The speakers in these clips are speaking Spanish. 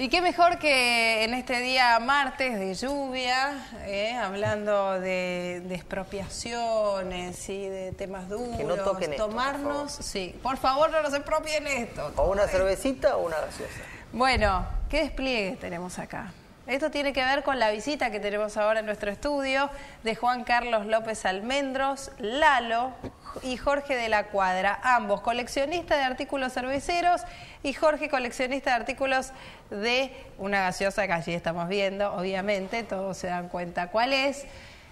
Y qué mejor que en este día martes de lluvia, eh, hablando de, de expropiaciones y de temas duros, Que no toquen esto, por tomarnos, sí, por favor no nos expropien esto. O una cervecita o una gaseosa. Bueno, ¿qué despliegue tenemos acá? Esto tiene que ver con la visita que tenemos ahora en nuestro estudio de Juan Carlos López Almendros, Lalo y Jorge de la Cuadra, ambos coleccionistas de artículos cerveceros y Jorge coleccionista de artículos de una gaseosa que allí estamos viendo, obviamente, todos se dan cuenta cuál es,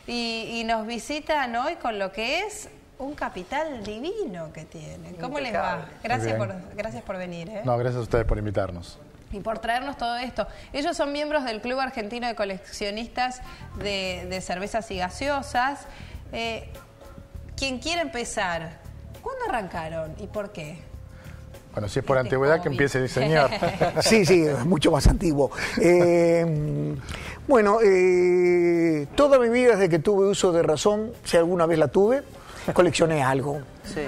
y, y nos visitan hoy con lo que es un capital divino que tienen. ¿Cómo les va? Gracias por, gracias por venir. ¿eh? No, gracias a ustedes por invitarnos. Y por traernos todo esto. Ellos son miembros del Club Argentino de Coleccionistas de, de Cervezas y Gaseosas. Eh, quien quiera empezar, ¿cuándo arrancaron y por qué? Bueno, si es por Este antigüedad, que empiece el señor. Sí, sí, es mucho más antiguo. Eh, bueno, eh, toda mi vida desde que tuve uso de razón, si alguna vez la tuve, coleccioné algo. Sí.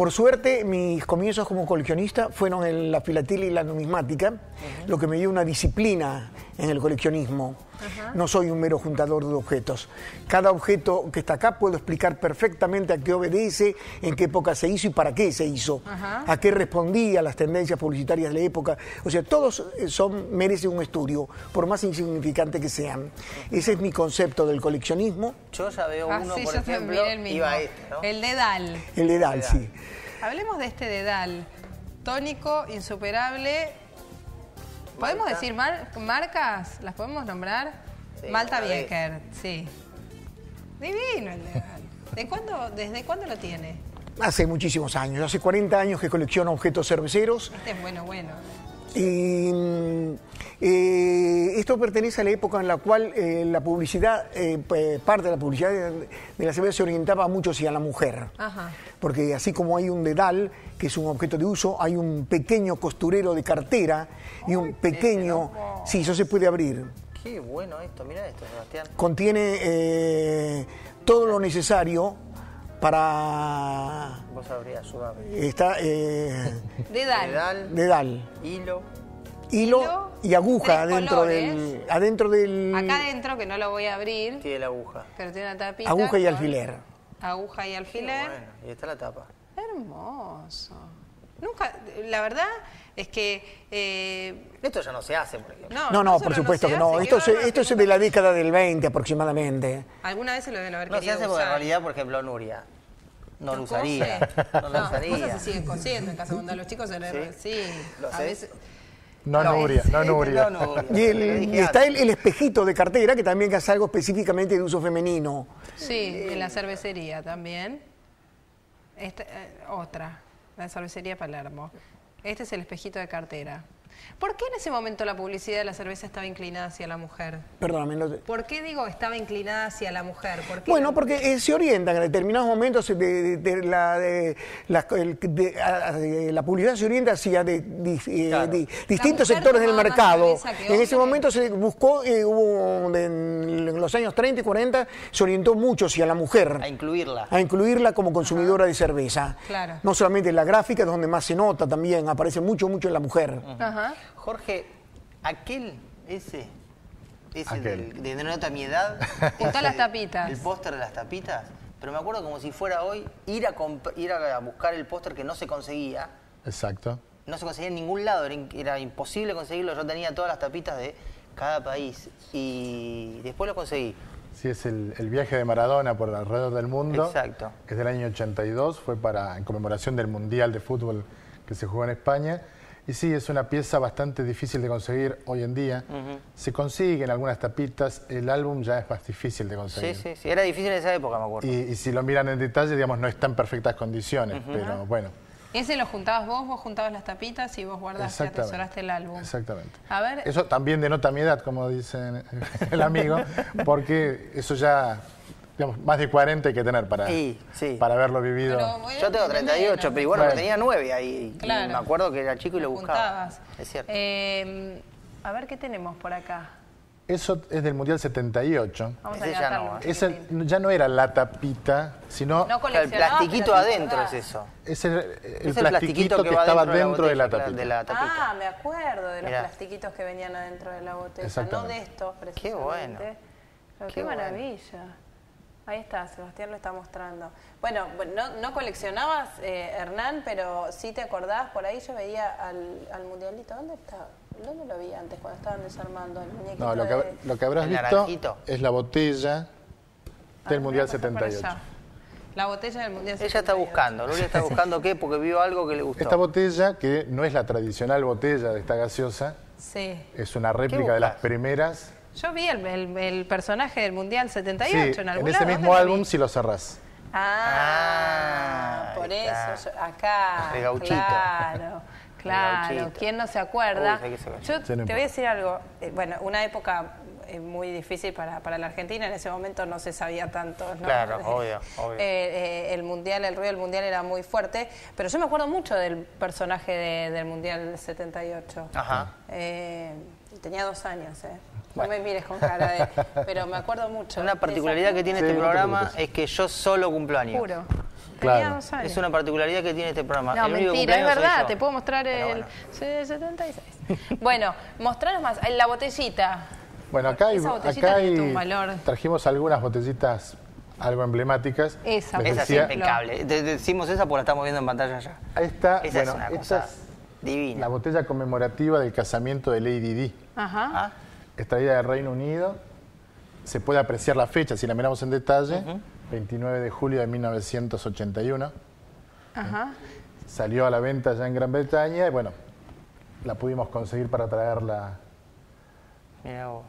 Por suerte, mis comienzos como coleccionista fueron en la filatelia y la numismática, lo que me dio una disciplina en el coleccionismo. No soy un mero juntador de objetos. Cada objeto que está acá puedo explicar perfectamente a qué obedece, en qué época se hizo y para qué se hizo, Ajá. a qué respondía a las tendencias publicitarias de la época. O sea, todos eh, son, merecen un estudio, por más insignificante que sean. Ese es mi concepto del coleccionismo, Yo ya veo Ah, uno, sí, por yo ejemplo, también el mismo. iba a este, ¿no? El dedal. el dedal, Dedal. sí. Hablemos de este dedal. Tónico, insuperable. ¿Podemos decir mar- marcas? ¿Las podemos nombrar? Sí, Malta. Bieker, sí. Divino el dedal. ¿De cuándo, ¿Desde cuándo lo tiene? Hace muchísimos años, hace 40 años que colecciono objetos cerveceros Este es bueno, bueno. Y mm, eh, esto pertenece a la época en la cual eh, la publicidad, eh, p- parte de la publicidad de, de la cerveza se orientaba mucho hacia la mujer. Ajá. Porque así como hay un dedal, que es un objeto de uso, hay un pequeño costurero de cartera y un pequeño... Sí, eso se puede abrir. Qué bueno esto, mira esto, Sebastián. Contiene eh, todo lo necesario para... Vos sabrías, ayudarme. Está... eh, Dedal. Dedal, dedal. hilo. hilo, Hilo, y aguja adentro colores. del, adentro del Acá adentro, que no lo voy a abrir, Tiene la aguja. pero tiene una tapita. aguja y alfiler. Aguja y alfiler. bueno. Y está la tapa. Hermoso. Nunca, la verdad es que... eh, Esto ya no se hace, por ejemplo. no, No, por supuesto que no. hace, Esto, se- es de la década del 20 aproximadamente. Alguna vez se lo deben haber No se querido hace porque en realidad, por ejemplo, Nuria no lo ¿Lo usaría. cose? No lo usaría. cosas se siguen cosiendo en casa cuando los chicos se le... ¿Sí? Sí, ¿Lo a sé? veces... No, No, Nuria, no, Nuria. no, Nuria. Y, el- está el espejito de cartera que también hace algo específicamente de uso femenino. Sí, en la cervecería también. Esta, eh, otra, la cervecería Palermo. Este es el espejito de cartera. ¿Por qué en ese momento la publicidad de la cerveza estaba inclinada hacia la mujer? Perdóname. ¿Por qué digo estaba inclinada hacia la mujer? ¿Por qué? Bueno, porque eh, se orientan en determinados momentos de, de- de la, de- la- el- de- a- de- la publicidad se orienta hacia eh, Claro. di- distintos sectores del mercado. En ese momento se buscó, eh, hubo en los años 30 y 40, se orientó mucho hacia la mujer. A incluirla. a incluirla como consumidora de cerveza. Claro. No solamente en la gráfica, es donde más se nota también, aparece mucho, mucho en la mujer. Ajá. Jorge, aquel, ese, ese Aquel. del- de denota mi edad. Juntó las de- tapitas. El póster de las tapitas. Pero me acuerdo como si fuera hoy ir a, ir a buscar el póster que no se conseguía. Exacto. No se conseguía en ningún lado, era, in- era imposible conseguirlo. Yo tenía todas las tapitas de cada país y después lo conseguí. Sí, es el, el viaje de Maradona por alrededor del mundo. Exacto. Es del año 82, fue para en conmemoración del Mundial de Fútbol que se jugó en España. Y sí, es una pieza bastante difícil de conseguir hoy en día. Se consigue en algunas tapitas, el álbum ya es más difícil de Sí, conseguir. sí, sí. Era difícil en esa época, me acuerdo. Y, y si lo miran en detalle, digamos, no está en perfectas condiciones, pero bueno. Ese lo juntabas vos, vos juntabas las tapitas y vos guardaste, Exactamente. atesoraste el álbum. Exactamente. A ver, Eso también denota mi edad, como dice el amigo, porque eso ya, digamos, más de 40 hay que tener para, Sí, sí. para haberlo vivido. Yo tengo tenés 38, menos. pero igual Bueno. tenía 9 ahí. Claro. me acuerdo que era chico y lo buscaba. juntabas. Es cierto. Eh, a ver qué tenemos por acá. Eso es del Mundial 78. Vamos Ese a ya no, Esa ya no era la tapita, sino No el plastiquito adentro es acordás. eso. es el, el Es plastiquito que, va estaba dentro de la, botella, tapita. de la tapita. Ah, me acuerdo de los Mirá. plastiquitos que venían adentro de la botella, no de estos precisamente. Qué bueno. Pero qué, Qué bueno. Ahí está, Sebastián lo está mostrando. Bueno, no, no coleccionabas, eh, Hernán, pero sí te acordás, por ahí yo veía al, al mundialito. ¿Dónde está? ¿Dónde lo vi antes cuando estaban desarmando el muñequito? No, lo que, de- lo que habrás El visto naranjito. es la botella del Ah, Mundial pasó por 78. allá. La botella del mundial Ella está 78. buscando, Gloria está buscando qué, porque vio algo que le gustó. Esta botella, que no es la tradicional botella de esta gaseosa, Sí. es una réplica de las primeras. Yo vi el, el- el personaje del mundial 78 Sí, en en algún ese lado. mismo ¿Dónde lo álbum si lo cerrás. Ah, Ah, por eso, yo- acá, El gauchito. claro, claro. ¿quién no se acuerda? Uy. Yo te voy a decir algo, eh, bueno, una época eh, muy difícil para, para la Argentina, en ese momento no se sabía tanto, ¿no? Claro, obvio, obvio. eh, eh, el mundial, el ruido del mundial era muy fuerte, pero yo me acuerdo mucho del personaje de- del mundial 78. Ajá. Eh, tenía dos años, ¿eh? No me mires con cara de... Pero me acuerdo mucho. Una particularidad que tiene Sí, este no programa es que yo solo cumplo años. Juro. Claro. Tenía dos años. Es una particularidad que tiene este programa. No, El único mentira, es verdad, te puedo mostrar Pero el bueno. soy del 76. bueno, mostranos más, la botellita. Bueno, acá hay, Esa botellita acá tiene hay- un valor. trajimos algunas botellitas algo emblemáticas. Esa, Esa es impecable. Te- Decimos esa porque la estamos viendo en pantalla ya. Esta, Esa bueno, es una esta cosa es divina. la botella conmemorativa del casamiento de Lady Di. Ajá. Ah, extraída del Reino Unido. Se puede apreciar la fecha si la miramos en detalle. 29 de julio de 1981. Ajá. Salió a la venta ya en Gran Bretaña y bueno, la pudimos conseguir para traerla.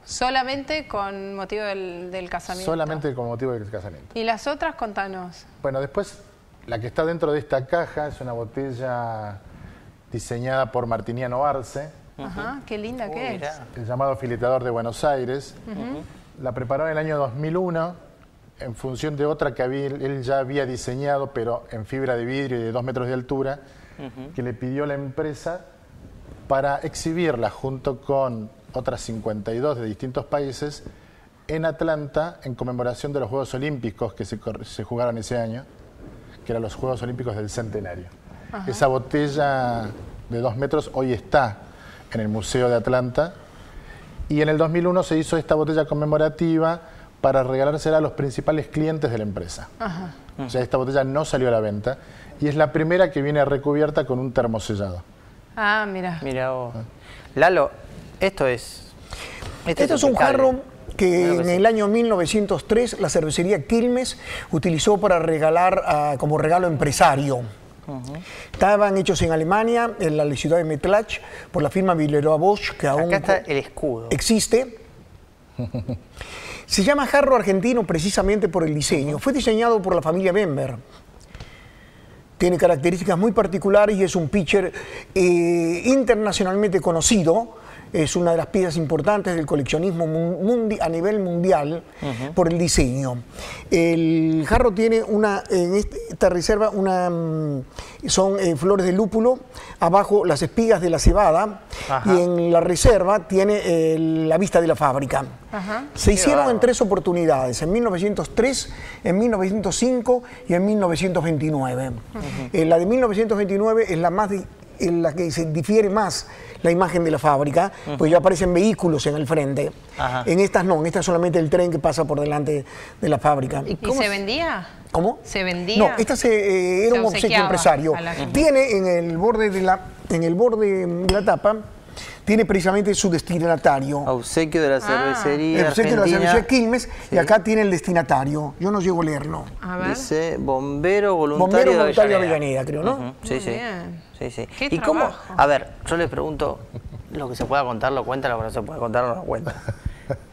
Solamente con motivo del, del casamiento. solamente con motivo del casamiento. Y las otras, contanos. Bueno, después la que está dentro de esta caja es una botella diseñada por Martiniano Arce, Ajá, qué linda Uy, que es. el llamado filetador de Buenos Aires. La preparó en el año 2001 en función de otra que había- él ya había diseñado, pero en fibra de vidrio y de dos metros de altura, que le pidió la empresa para exhibirla junto con otras 52 de distintos países en Atlanta en conmemoración de los Juegos Olímpicos que se, se jugaron ese año, que eran los Juegos Olímpicos del Centenario. Esa botella de dos metros hoy está en el Museo de Atlanta y en el 2001 se hizo esta botella conmemorativa para regalársela a los principales clientes de la empresa. O sea, esta botella no salió a la venta y es la primera que viene recubierta con un termosellado. Ah, mira. Mira vos. Lalo, esto es. este Este es un jarro que en el año 1903 la cervecería Quilmes utilizó para regalar ah, como regalo empresario. Estaban hechos en Alemania, en la ciudad de Metlach, por la firma Villeroy Bosch, que aún Acá está el escudo. existe. Se llama jarro argentino precisamente por el diseño. Fue diseñado por la familia Bember. Tiene características muy particulares y es un pitcher eh, internacionalmente conocido. Es una de las piezas importantes del coleccionismo mundi- a nivel mundial por el diseño. El jarro tiene una, en este- esta reserva, una, mm, son eh, flores de lúpulo, abajo las espigas de la cebada Ajá. y en la reserva tiene eh, la vista de la fábrica. Ajá. Se hicieron en tres oportunidades, en 1903, en 1905 y en 1929. Eh, la de 1929 es la, más en la que se difiere más la imagen de la fábrica, pues ya aparecen vehículos en el frente. Ajá. En estas no, en estas solamente el tren que pasa por delante de la fábrica. ¿Y se vendía? ¿Cómo? ¿Se vendía? No, esta se, eh, era Se un obsequio empresario. Tiene en el borde de la, en el borde de la tapa, tiene precisamente su destinatario. Obsequio de la cervecería El obsequio de la argentina. cervecería Quilmes Sí. y acá tiene el destinatario. Yo no llego a leerlo. A ver. Dice bombero voluntario Bombero de voluntario de Avellaneda. Creo, ¿no? Sí, sí. Sí, sí. Qué ¿Y cómo? A ver, yo les pregunto, lo que se pueda contar lo cuenta, lo que no se puede contar no lo cuenta.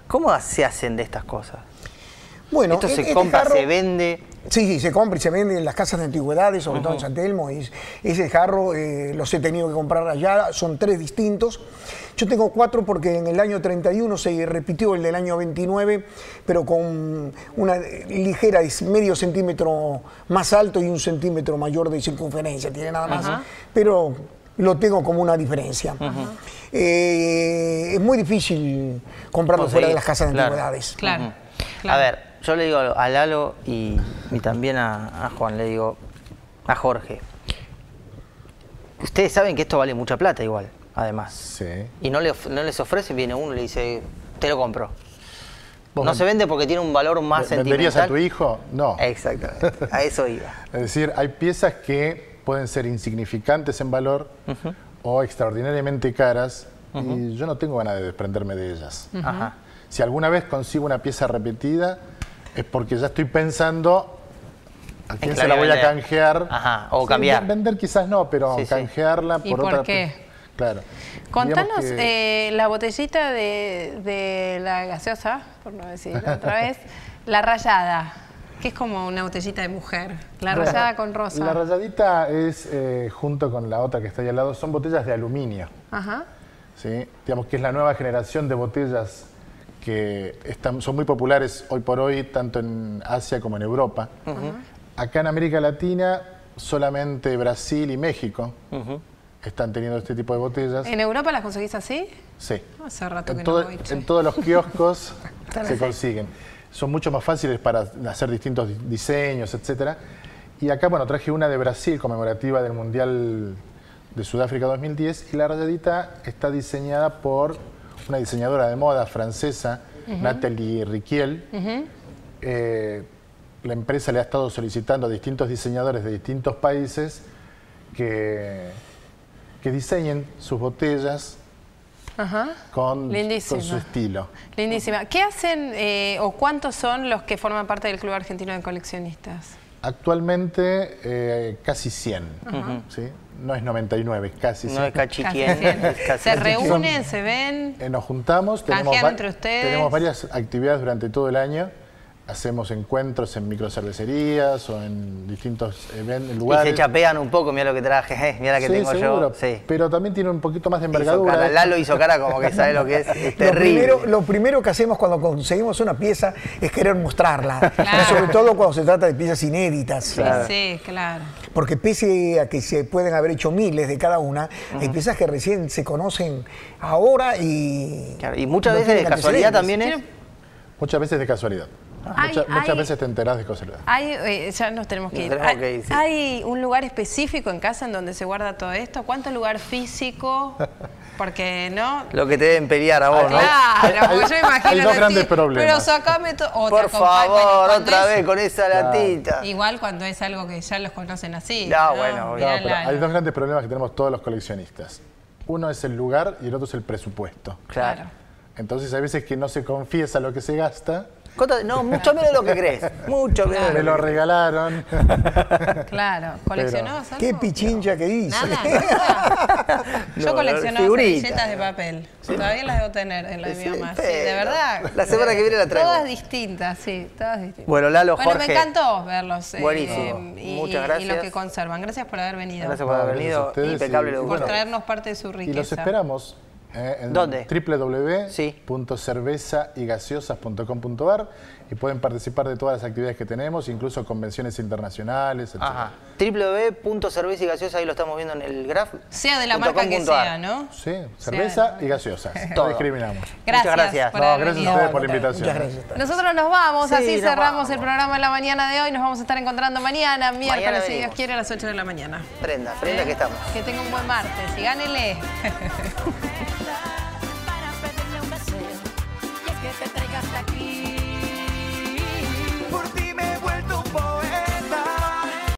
¿Cómo se hacen de estas cosas? Bueno, Esto se este compra, jarro- se vende. Sí, sí, se compra y se vende en las casas de antigüedades, sobre todo en San Telmo. y ese jarro eh, los he tenido que comprar allá, son tres distintos. Yo tengo cuatro porque en el año 31 se repitió el del año 29, pero con una ligera, es medio centímetro más alto y un centímetro mayor de circunferencia, tiene nada más. Pero lo tengo como una diferencia. Eh, es muy difícil comprarlo fuera de las casas de claro. antigüedades. Claro. Claro. A ver, yo le digo a Lalo y, y también a, a Juan, le digo a Jorge. Ustedes saben que esto vale mucha plata igual, además. Sí. Y no, le no les ofrece, viene uno y le dice, te lo compro. ¿Vos No se vende porque tiene un valor más ¿Venderías sentimental. a tu hijo? No. Exactamente, a eso iba. Es decir, hay piezas que pueden ser insignificantes en valor o extraordinariamente caras y yo no tengo ganas de desprenderme de ellas. Ajá. Si alguna vez consigo una pieza repetida es porque ya estoy pensando a quién se la voy a canjear. Ajá, o Sí, cambiar. Vender quizás no, pero Sí, sí. canjearla ¿Y por, por otra. qué? Claro. Contanos que- eh, la botellita de, de la gaseosa, por no decir otra vez, la rayada, que es como una botellita de mujer, la rayada con rosa. La rayadita es, eh, junto con la otra que está ahí al lado, son botellas de aluminio. Ajá. ¿sí? Digamos que es la nueva generación de botellas que están, son muy populares hoy por hoy, tanto en Asia como en Europa. Acá en América Latina, solamente Brasil y México están teniendo este tipo de botellas. ¿En Europa las conseguís así? Sí. Hace rato que En, no todo- voy, che. en todos los kioscos se consiguen. Son mucho más fáciles para hacer distintos di- diseños, etcétera. Y acá, bueno, traje una de Brasil conmemorativa del Mundial de Sudáfrica 2010 y la rayadita está diseñada por una diseñadora de moda francesa, Nathalie Riquiel. Eh, la empresa le ha estado solicitando a distintos diseñadores de distintos países que, que diseñen sus botellas Ajá. con, con su estilo. Lindísima. ¿Qué hacen eh, o cuántos son los que forman parte del Club Argentino de Coleccionistas? Actualmente eh, casi 100, ¿sí? No es 99, casi No 100. es Casi cachiquien, 100. es casi Se cachiquien. reúnen, se ven. Eh, nos juntamos, tenemos, entre ustedes. tenemos varias actividades durante todo el año. Hacemos encuentros en microcervecerías o en distintos eventos, Y lugares. se chapean un poco, mira lo que traje, eh, mira la que Sí, tengo seguro, yo. Sí. Pero también tiene un poquito más de Hizo envergadura. cara, Lalo hizo cara como que sabe lo que es. Es Lo terrible. primero, lo primero que hacemos cuando conseguimos una pieza es querer mostrarla, Claro. sobre todo cuando se trata de piezas inéditas. Sí, sí, claro. Porque pese a que se pueden haber hecho miles de cada una, hay piezas que recién se conocen ahora y... Claro, y muchas no veces de casualidad también es. Muchas veces de casualidad. Hay- Mucha- muchas hay- veces te enterás de casualidad. Hay, eh, ya nos tenemos que Nos ir. tenemos hay, que ir, sí. hay un lugar específico en casa en donde se guarda todo esto? ¿Cuánto lugar físico? Porque, ¿no? Lo que te deben pelear a vos, ¿no? Claro, porque yo imagino. hay dos decir, grandes problemas. Pero sacame todo. Por favor, otra es- vez con esa latita. Igual cuando es algo que ya los conocen así. No, bueno, No, Mirá pero la- hay dos grandes problemas que tenemos todos los coleccionistas. Uno es el lugar y el otro es el presupuesto. Claro. Entonces hay veces que no se confiesa lo que se gasta. No, mucho menos de lo que crees. Mucho menos. de Me lo regalaron. Claro, ¿coleccionó? Qué pichincha que hice. Nada, nada. Yo No, coleccionaba figuritas. servilletas de papel. Todavía las debo tener en la de mi mamá. Sí, de verdad. la semana que viene la traigo. Todas distintas, sí, todas distintas. Bueno, Lalo, Bueno, Jorge. me encantó verlos. eh, Buenísimo. y, Muchas gracias. Y lo que conservan. Gracias por haber venido. Gracias por No, haber venido. Impecable y- bueno, Por traernos parte de su riqueza. Y los esperamos eh, en ¿Dónde? www.cervezaygaseosas.com.ar y pueden participar de todas las actividades que tenemos, incluso convenciones internacionales, etc. Ajá. www.cerveza y gaseosa, ahí lo estamos viendo en el graph. Sea de la marca com que ar. sea, ¿no? Sí, cerveza y gaseosas. No discriminamos. Gracias, Muchas gracias. por No, haber gracias a ustedes por la invitación. Muchas gracias. Nosotros nos vamos, Sí, así nos cerramos vamos. el programa de la mañana de hoy. Nos vamos a estar encontrando mañana, miércoles, si Dios quiere, a las 8 de la mañana. Prenda, prenda ¿Eh? que estamos. Que tenga un buen martes y gánele.